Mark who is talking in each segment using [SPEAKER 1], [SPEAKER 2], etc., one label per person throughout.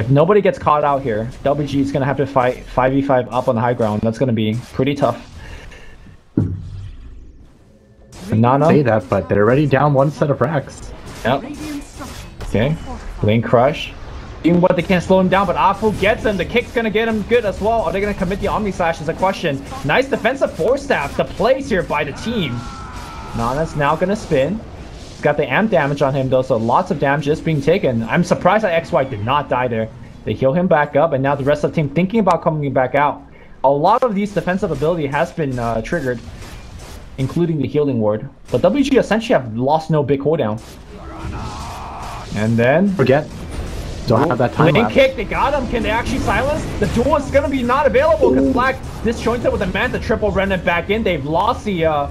[SPEAKER 1] If nobody gets caught out here, WG is gonna have to fight 5v5 up on the high ground. That's gonna be pretty tough. Nana.
[SPEAKER 2] Say that, but they're already down one set of racks.
[SPEAKER 1] Yep. Okay. Blink Crush. Doing what they can't slow him down, but Afu gets him. The kick's gonna get him good as well. Are they gonna commit the Omni Slash is a question. Nice defensive force staff. The plays here by the team. Nana's now gonna spin. He's got the amp damage on him though, so lots of damage is being taken. I'm surprised that XY did not die there. They heal him back up, and now the rest of the team thinking about coming back out. A lot of these defensive ability has been uh, triggered, including the healing ward. But WG essentially have lost no big cooldown. And then
[SPEAKER 2] Forget. Don't have that time
[SPEAKER 1] Lane kick, they got him. Can they actually silence? The duel is gonna be not available because Black disjointed with the man, the triple remnant back in. They've lost the uh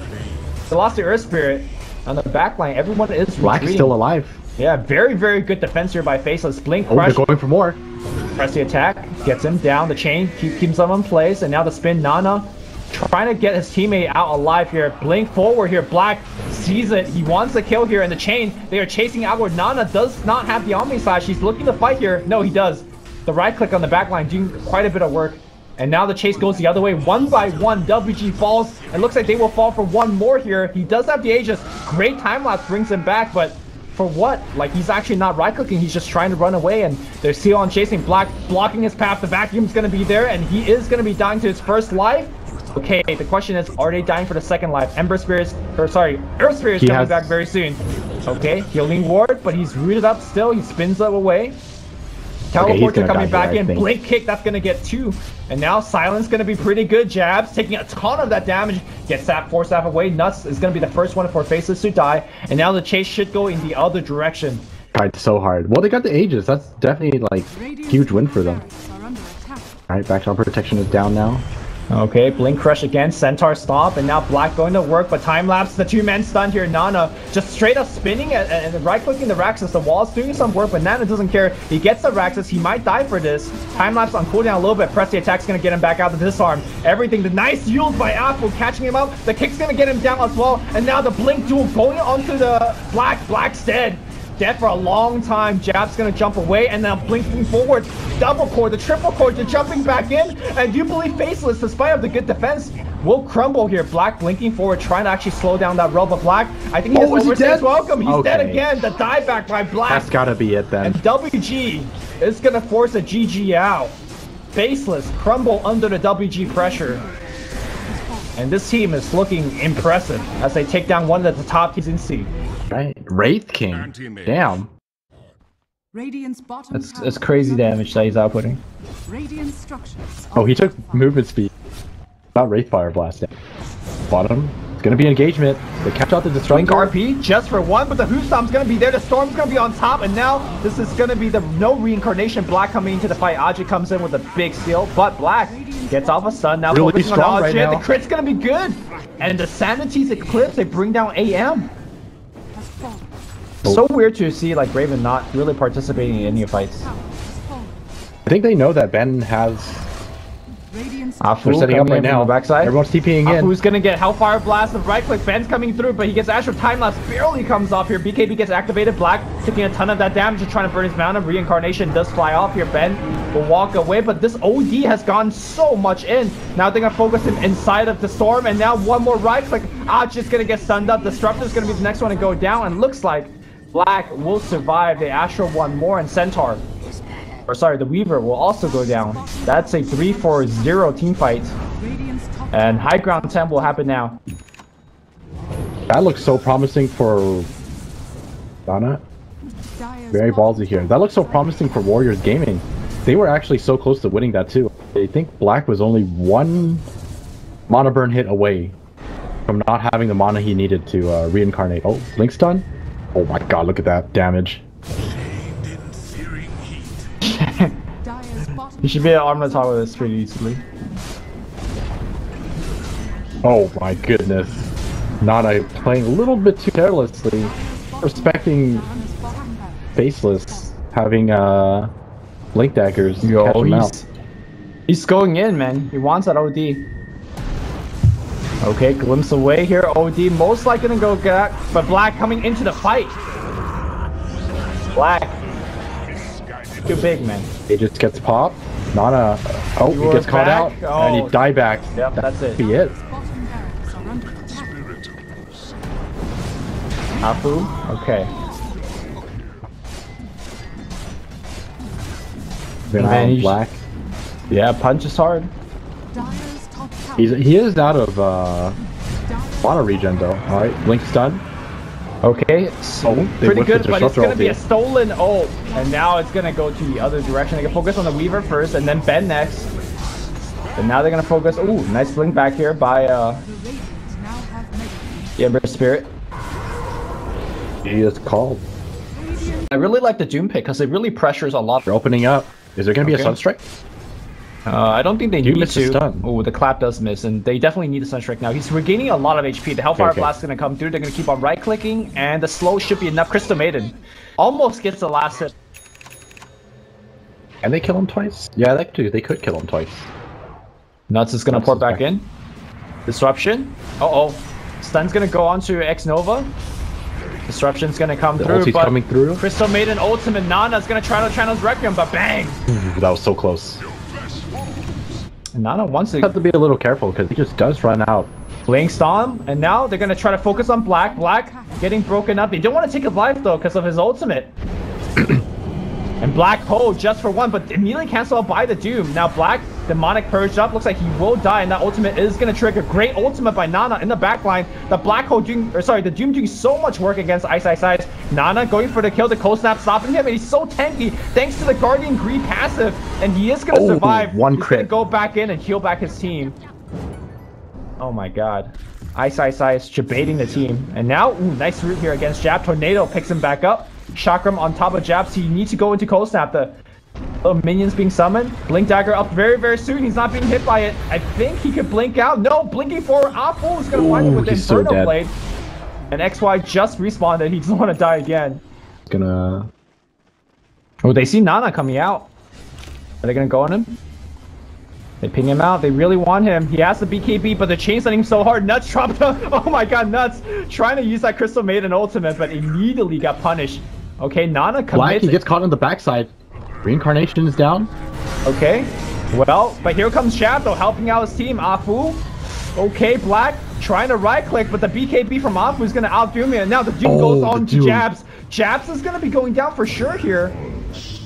[SPEAKER 1] they lost the Earth Spirit. On the back line, everyone is
[SPEAKER 2] Black's
[SPEAKER 1] retreating.
[SPEAKER 2] still alive.
[SPEAKER 1] Yeah, very, very good defense here by Faceless. Blink
[SPEAKER 2] Oh,
[SPEAKER 1] crush,
[SPEAKER 2] they're going for more.
[SPEAKER 1] press the attack, gets him down the chain, keep, keeps him in place, and now the spin Nana trying to get his teammate out alive here. Blink forward here. Black sees it. He wants to kill here in the chain. They are chasing outward. Nana does not have the Omni Slash. He's looking to fight here. No, he does. The right click on the back line doing quite a bit of work. And now the chase goes the other way. One by one, WG falls. It looks like they will fall for one more here. He does have the Aegis. Great time lapse brings him back, but for what? Like, he's actually not right-clicking. He's just trying to run away, and there's Seon chasing Black, blocking his path. The vacuum's going to be there, and he is going to be dying to his first life. Okay, the question is, are they dying for the second life? Ember Spirits, or sorry, Earth Spirits coming
[SPEAKER 2] has-
[SPEAKER 1] back very soon. Okay, healing ward, but he's rooted up still. He spins up away. Teleporter
[SPEAKER 2] gonna
[SPEAKER 1] coming back
[SPEAKER 2] here,
[SPEAKER 1] in. Blink kick, that's gonna get two. And now Silence gonna be pretty good. Jabs, taking a ton of that damage. Gets that force staff away. Nuts is gonna be the first one for Faceless to die. And now the chase should go in the other direction.
[SPEAKER 2] Tried so hard. Well, they got the Aegis. That's definitely like huge win for them. All right, backdoor protection is down now.
[SPEAKER 1] Okay, Blink Crush again, Centaur Stomp, and now Black going to work, but time lapse, the two men stunned here. Nana just straight up spinning and, and right clicking the Raxus. The wall's doing some work, but Nana doesn't care. He gets the Raxus, he might die for this. Time lapse on cooldown a little bit. Press the attack's gonna get him back out of disarm. Everything, the nice yield by Apple catching him up. The kick's gonna get him down as well, and now the Blink duel going onto the Black. Black's dead. Dead for a long time. Jab's gonna jump away and now blinking forward. Double core, the triple core, they're jumping back in. And you believe Faceless, despite of the good defense, will crumble here. Black blinking forward, trying to actually slow down that rope of Black. I think he's
[SPEAKER 2] Oh, is he
[SPEAKER 1] overstays
[SPEAKER 2] dead?
[SPEAKER 1] welcome. He's dead again. The dieback by Black.
[SPEAKER 2] That's gotta be it then.
[SPEAKER 1] And WG is gonna force a GG out. Faceless crumble under the WG pressure. And this team is looking impressive as they take down one of the top teams in SEA.
[SPEAKER 2] Right, Wraith King.
[SPEAKER 3] Anti-mage.
[SPEAKER 2] Damn.
[SPEAKER 4] Radiant's bottom
[SPEAKER 1] That's, that's crazy damage that he's outputting.
[SPEAKER 4] Radiant structures.
[SPEAKER 2] Oh, he took movement speed. Not Wraith Fire Blast. Bottom. It's gonna be engagement. They catch out the
[SPEAKER 1] Blink
[SPEAKER 2] Disruptor.
[SPEAKER 1] RP just for one, but the Hoof Stomp's gonna be there. The Storm's gonna be on top, and now this is gonna be the no reincarnation. Black coming into the fight. Aji comes in with a big steal, but Black gets off a stun. Now
[SPEAKER 2] Really
[SPEAKER 1] focusing
[SPEAKER 2] strong
[SPEAKER 1] on
[SPEAKER 2] right now.
[SPEAKER 1] The crit's gonna be good, and the Sanity's Eclipse. They bring down AM.
[SPEAKER 4] Fallen.
[SPEAKER 1] So weird to see like Raven not really participating in any fights.
[SPEAKER 2] I think they know that Ben has.
[SPEAKER 1] Afu
[SPEAKER 2] They're setting up right now.
[SPEAKER 1] the backside.
[SPEAKER 2] Everyone's TPing in.
[SPEAKER 1] Who's gonna get Hellfire Blast of right click? Ben's coming through, but he gets Astral Time Lapse, barely comes off here. BKB gets activated, Black taking a ton of that damage and trying to burn his mountain. Reincarnation does fly off here. Ben will walk away, but this OD has gone so much in. Now they're gonna focus him inside of the storm, and now one more right click. Ah, just gonna get stunned up. Disruptor's gonna be the next one to go down, and looks like Black will survive the Astral one more, and Centaur. Or sorry, the Weaver will also go down. That's a 3 for 0 team fight. And high ground temp will happen now.
[SPEAKER 2] That looks so promising for. Donna. Very ballsy here. That looks so promising for Warriors Gaming. They were actually so close to winning that too. I think Black was only one mana burn hit away from not having the mana he needed to uh, reincarnate. Oh, Link's stun? Oh my god, look at that damage.
[SPEAKER 1] You should be able to arm the top of this pretty easily.
[SPEAKER 2] Oh my goodness. Nana playing a little bit too carelessly. Respecting
[SPEAKER 4] Dire's.
[SPEAKER 2] Faceless having uh Link daggers. catch
[SPEAKER 1] Yo,
[SPEAKER 2] him out.
[SPEAKER 1] he's, he's going in, man. He wants that OD. Okay, glimpse away here. OD most likely gonna go back, but Black coming into the fight. Black Too big, man.
[SPEAKER 2] It just gets popped. Not a. oh,
[SPEAKER 1] You
[SPEAKER 2] he gets caught
[SPEAKER 1] back?
[SPEAKER 2] out, and
[SPEAKER 1] Oh.
[SPEAKER 2] he die back.
[SPEAKER 1] Yep, that's it.
[SPEAKER 2] Be it.
[SPEAKER 4] Dire's bottom barracks are under attack.
[SPEAKER 1] Afu? Okay. Then
[SPEAKER 2] black.
[SPEAKER 1] Yeah, punch is hard.
[SPEAKER 4] Dire's top tower.
[SPEAKER 2] He's he is out of uh, mana regen though. All right, blink stun.
[SPEAKER 1] Okay, so
[SPEAKER 2] Oh,
[SPEAKER 1] pretty good, but it's gonna be a stolen ult, and now it's gonna go to the other direction. They can focus on the Weaver first, and then Ben next. And now they're gonna focus. Ooh, nice blink back here by uh,
[SPEAKER 4] the Radiant now have Mega.
[SPEAKER 1] the Ember Spirit.
[SPEAKER 2] He is called.
[SPEAKER 1] I really like the Doom pick because it really pressures a lot.
[SPEAKER 2] They're opening up. Is there gonna be
[SPEAKER 1] Okay.
[SPEAKER 2] a sunstrike?
[SPEAKER 1] Uh, I don't think they
[SPEAKER 2] You
[SPEAKER 1] need to. Oh, the clap does miss, and they definitely need the Sunstrike now. He's regaining a lot of HP. The Hellfire
[SPEAKER 2] Okay.
[SPEAKER 1] Blast is gonna come through. They're gonna keep on right clicking, and the slow should be enough. Crystal Maiden almost gets the last hit.
[SPEAKER 2] And they kill him twice. Yeah, they could. They could kill him twice.
[SPEAKER 1] Nuts is gonna
[SPEAKER 2] Nuts
[SPEAKER 1] port back
[SPEAKER 2] back.
[SPEAKER 1] in. Disruption. Uh oh. Stun's gonna go on to X Nova. Disruption's gonna come
[SPEAKER 2] The
[SPEAKER 1] through. but
[SPEAKER 2] coming through.
[SPEAKER 1] Crystal Maiden ultimate Nana's gonna try to channel's Requiem, but bang!
[SPEAKER 2] That was so close.
[SPEAKER 1] Nana wants to
[SPEAKER 2] Have to be a little careful because he just does run out.
[SPEAKER 1] Blink Storm, and now they're gonna try to focus on Black. Black getting broken up. They don't want to take his life though because of his ultimate. and Black Hole just for one, but immediately cancel out by the Doom. Now Black demonic purged up. Looks like he will die, and that ultimate is gonna trigger. Great ultimate by Nana in the backline. The Black Hole doing, or sorry, the Doom doing so much work against Ice Ice Ice. Nana going for the kill. The cold snap stopping him, and he's so tanky thanks to the Guardian Greed passive, and he is gonna
[SPEAKER 2] Oh,
[SPEAKER 1] survive.
[SPEAKER 2] one
[SPEAKER 1] He's
[SPEAKER 2] crit.
[SPEAKER 1] Gonna go back in and heal back his team. Oh my god. Ice Ice Ice debating the team. And now, ooh, nice root here against Jab. Tornado picks him back up. Chakram on top of Jab, so you need to go into Cold Snap. The little minions being summoned. Blink Dagger up very, very soon. He's not being hit by it. I think he could blink out. No, blinking forward. Apple is going to find him
[SPEAKER 2] Ooh,
[SPEAKER 1] with
[SPEAKER 2] he's so
[SPEAKER 1] Inferno. Blade. And XY just respawned and he doesn't want to die again.
[SPEAKER 2] Gonna.
[SPEAKER 1] Oh, they see Nana coming out. Are they gonna go on him? They ping him out. They really want him. He has the BKB, but the chain's chainslaying him so hard. Nuts dropped. oh my god, Nuts trying to use that Crystal Maiden ultimate, but immediately got punished. Okay, Nana
[SPEAKER 2] Black,
[SPEAKER 1] commits.
[SPEAKER 2] he gets caught on the backside. Reincarnation is down.
[SPEAKER 1] Okay, well, but here comes Shadow helping out his team. Afu. Okay, Black trying to right click, but the BKB from Afu is gonna outdo me. And now the Doom
[SPEAKER 2] Oh,
[SPEAKER 1] goes on to Jabs. Jabs is gonna be going down for sure here.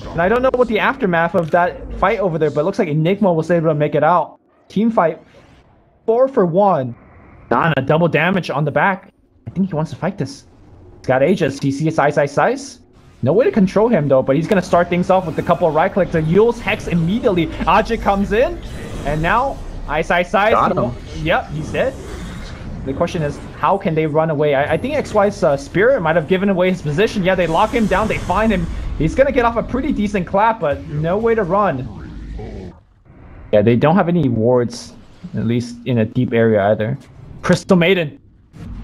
[SPEAKER 1] And I don't know what the aftermath of that fight over there, but it looks like Enigma was able to make it out. Team fight, four for one. Nana double damage on the back. I think he wants to fight this. He's got Aegis. Do you see his ice, ice, ice? No way to control him though, but he's gonna start things off with a couple of right clicks. The Yule's Hex immediately. Ajit comes in, and now Ice Ice Ice.
[SPEAKER 2] Got him.
[SPEAKER 1] Yep, he's dead. The question is, how can they run away? I, I think XY's uh, Spirit might have given away his position. Yeah, they lock him down, they find him. He's gonna get off a pretty decent clap, but no way to run. Yeah, they don't have any wards, at least in a deep area either. Crystal Maiden.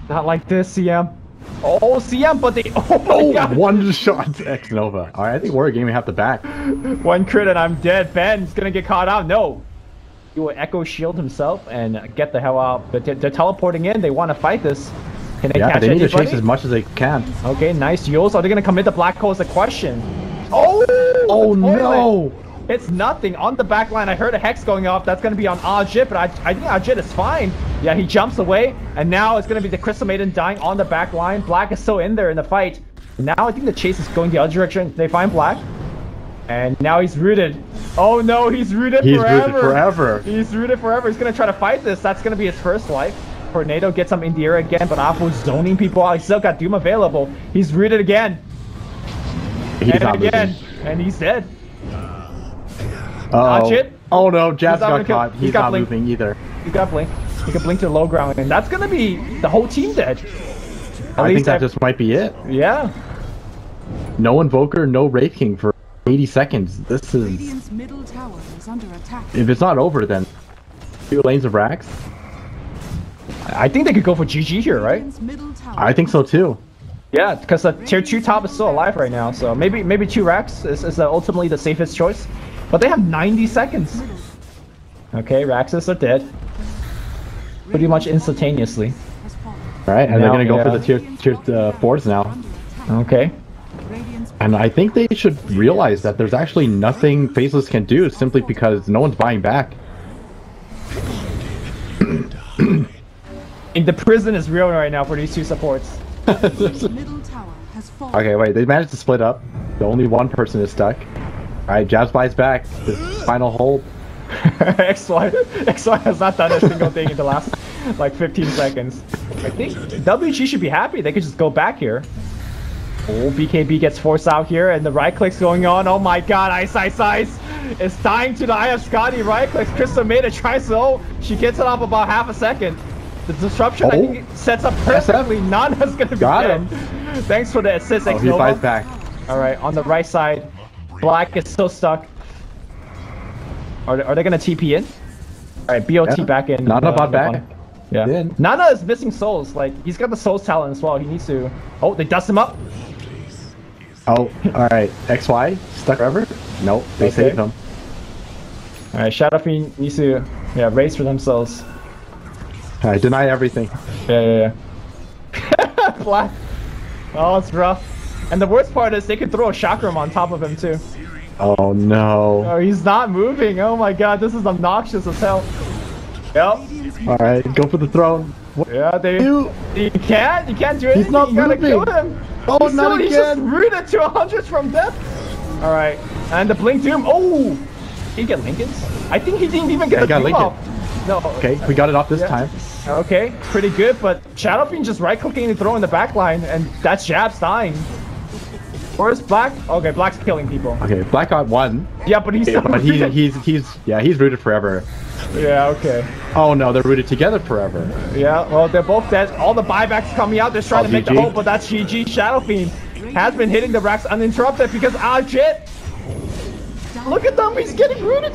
[SPEAKER 1] Not like this, CM. Oh, CM, but they. Oh my
[SPEAKER 2] Oh,
[SPEAKER 1] god.
[SPEAKER 2] one shot X Nova. All right, I think we're a game we have to back.
[SPEAKER 1] One crit and I'm dead. Ben's gonna get caught out. No. He will echo shield himself and get the hell out. But they're, they're teleporting in. They want to fight this. Can they
[SPEAKER 2] Yeah,
[SPEAKER 1] catch
[SPEAKER 2] they need to
[SPEAKER 1] anybody?
[SPEAKER 2] chase as much as they can.
[SPEAKER 1] Okay, nice. Euls. Are they gonna commit the black hole is the question. Oh!
[SPEAKER 2] Oh no!
[SPEAKER 1] It's nothing. On the back line, I heard a hex going off. That's going to be on Ajit, but I, I think Ajit is fine. Yeah, he jumps away, and now it's going to be the Crystal Maiden dying on the back line. Black is still in there in the fight. Now I think the chase is going the other direction. They find Black, and now he's rooted. Oh no, he's rooted
[SPEAKER 2] He's
[SPEAKER 1] forever.
[SPEAKER 2] rooted forever.
[SPEAKER 1] He's rooted forever. He's going to try to fight this. That's going to be his first life. Tornado gets him in the air again, but Afu's zoning people out. He's still got Doom available. He's rooted again,
[SPEAKER 2] He's
[SPEAKER 1] and again,
[SPEAKER 2] moving.
[SPEAKER 1] and he's dead.
[SPEAKER 2] Oh.
[SPEAKER 1] Ajit?
[SPEAKER 2] Oh no,
[SPEAKER 1] not
[SPEAKER 2] got caught.
[SPEAKER 1] he's
[SPEAKER 2] He's
[SPEAKER 1] got
[SPEAKER 2] not
[SPEAKER 1] blink.
[SPEAKER 2] moving either.
[SPEAKER 1] He got blink. He can blink to the low ground, and that's gonna be the whole team dead. At
[SPEAKER 2] I think that
[SPEAKER 1] ev-
[SPEAKER 2] just might be it.
[SPEAKER 1] yeah.
[SPEAKER 2] No Invoker, no Wraith King for 80 seconds. This is.
[SPEAKER 4] Middle tower is under attack.
[SPEAKER 2] If it's not over, then two lanes of racks.
[SPEAKER 1] I think they could go for GG here, right?
[SPEAKER 4] Radiant's middle tower.
[SPEAKER 2] I think so too.
[SPEAKER 1] Yeah, because the tier two top is still alive right now, so maybe maybe two racks is, is uh, ultimately the safest choice. But they have 90 seconds. Okay, Raxus are dead. Pretty much instantaneously.
[SPEAKER 2] All right, and
[SPEAKER 1] Now,
[SPEAKER 2] they're gonna go for the tier tier uh, fours now.
[SPEAKER 1] Okay.
[SPEAKER 4] Radiant's
[SPEAKER 2] And I think they should realize that there's actually nothing Faceless can do simply because no one's buying back.
[SPEAKER 1] And the prison is real right now for these two supports.
[SPEAKER 4] Middle tower has fallen.
[SPEAKER 2] Okay, wait, they managed to split up. The only one person is stuck. Alright, Jabs buys back. His final hold.
[SPEAKER 1] XY, XY has not done a single thing in the last like 15 seconds. I think WG should be happy. They could just go back here. Oh, BKB gets forced out here, and the right click's going on. Oh my god, Ice Ice Ice is dying to the eye of Skadi. Right clicks. Crystal made a try so she gets it off about half a second. The disruption I
[SPEAKER 2] Oh.
[SPEAKER 1] think sets up perfectly. Nana's gonna be
[SPEAKER 2] Got
[SPEAKER 1] dead.
[SPEAKER 2] him.
[SPEAKER 1] Thanks for the assist,
[SPEAKER 2] Oh,
[SPEAKER 1] X
[SPEAKER 2] he buys back.
[SPEAKER 1] All right, on the right side, Black is still stuck. Are they, are they gonna TP in? All right, BOT
[SPEAKER 2] Yeah.
[SPEAKER 1] back in.
[SPEAKER 2] Nana
[SPEAKER 1] uh,
[SPEAKER 2] bought back.
[SPEAKER 1] Yeah. Nana is missing souls. Like he's got the souls talent as well. He needs to. Oh, they dust him up.
[SPEAKER 2] Oh, alright. XY, stuck forever? Nope, they
[SPEAKER 1] Okay.
[SPEAKER 2] saved him.
[SPEAKER 1] All right, Fiend needs to yeah race for themselves.
[SPEAKER 2] Alright, deny everything.
[SPEAKER 1] Yeah, yeah, yeah. Black. Oh, it's rough. And the worst part is they could throw a chakram on top of him too.
[SPEAKER 2] Oh no.
[SPEAKER 1] Oh, he's not moving. Oh my god, this is obnoxious as hell. Yep.
[SPEAKER 2] Alright, go for the throne. What?
[SPEAKER 1] Yeah, they.
[SPEAKER 2] You-
[SPEAKER 1] You can't. You can't do anything.
[SPEAKER 2] He's not
[SPEAKER 1] you gotta
[SPEAKER 2] moving.
[SPEAKER 1] kill him.
[SPEAKER 2] Oh,
[SPEAKER 1] he's
[SPEAKER 2] not
[SPEAKER 1] still, He's just rooted to a 100 from death. All right, and the blink doom. Oh, he get Linken's. I think he didn't even get
[SPEAKER 2] Yeah,
[SPEAKER 1] the
[SPEAKER 2] got
[SPEAKER 1] doom off. No.
[SPEAKER 2] Okay, we got it off this
[SPEAKER 1] Yeah.
[SPEAKER 2] time.
[SPEAKER 1] Okay, pretty good. But Shadow Fiend just right clicking and throwing the back line, and that's Jab's dying. Where's Black? Okay, Black's killing people.
[SPEAKER 2] Okay, Black got one.
[SPEAKER 1] Yeah, but he's still
[SPEAKER 2] But he, he's he's yeah he's rooted forever.
[SPEAKER 1] Yeah, okay.
[SPEAKER 2] Oh no, they're rooted together forever.
[SPEAKER 1] Yeah, well, they're both dead. All the buybacks coming out. They're trying
[SPEAKER 2] Oh,
[SPEAKER 1] to make the
[SPEAKER 2] GG.
[SPEAKER 1] hope, but that's GG. Shadow Fiend has been hitting the racks uninterrupted because ah shit. Look at them, he's getting rooted.